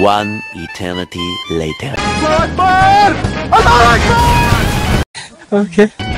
One eternity later. Okay.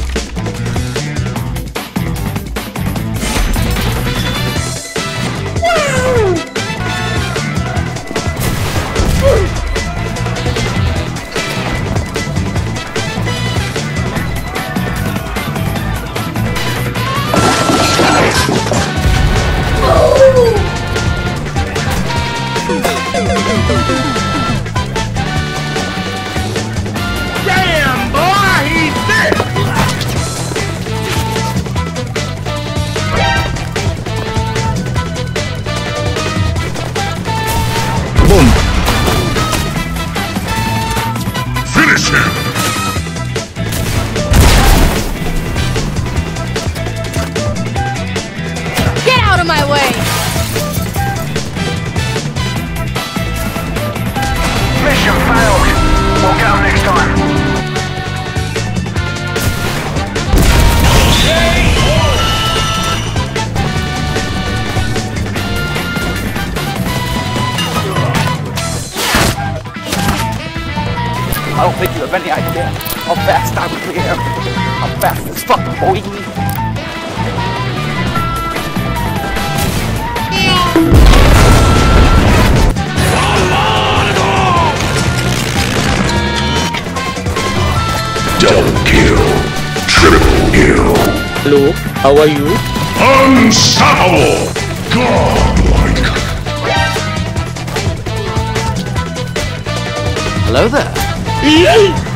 Of my way! Mission failed. We'll get next time. I don't think you have any idea how fast I really am. I'm fast as fuck, boy. Hello, how are you? Unstoppable! Godlike! Hello there. Why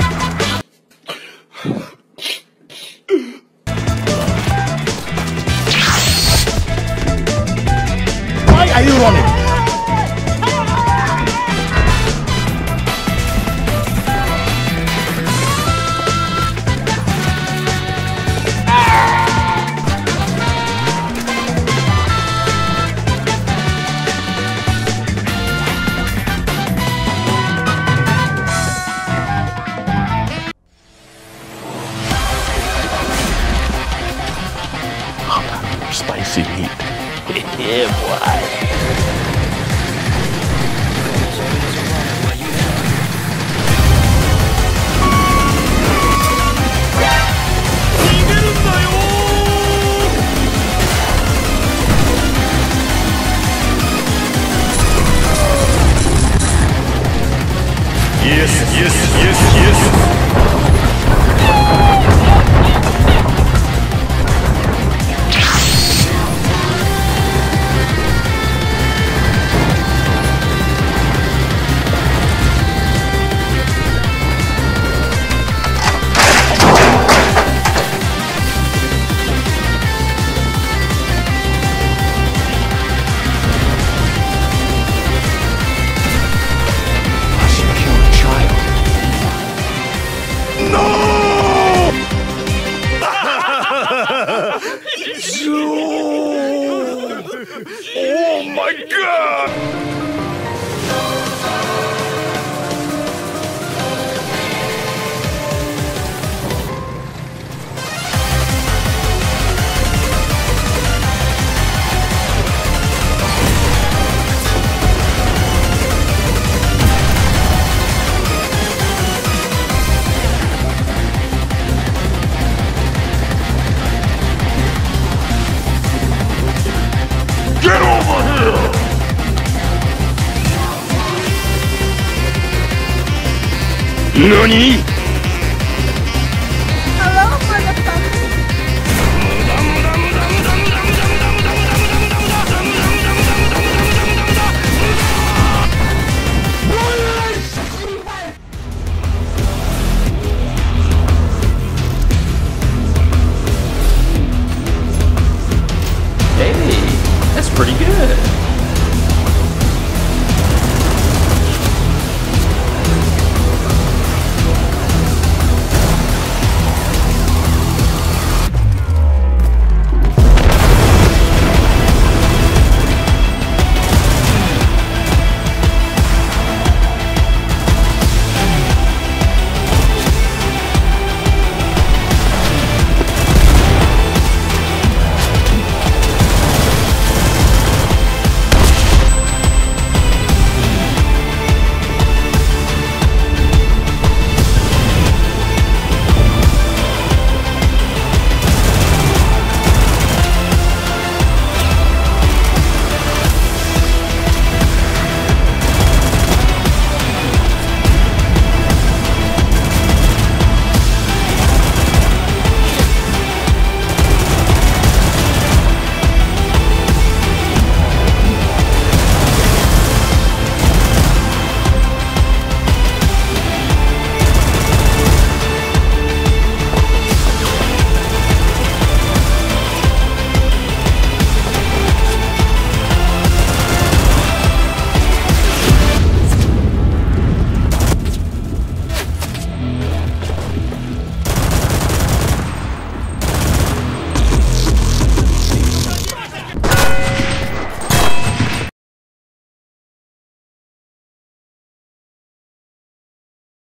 yeah, boy. Yes, yes, yes, yes. 何？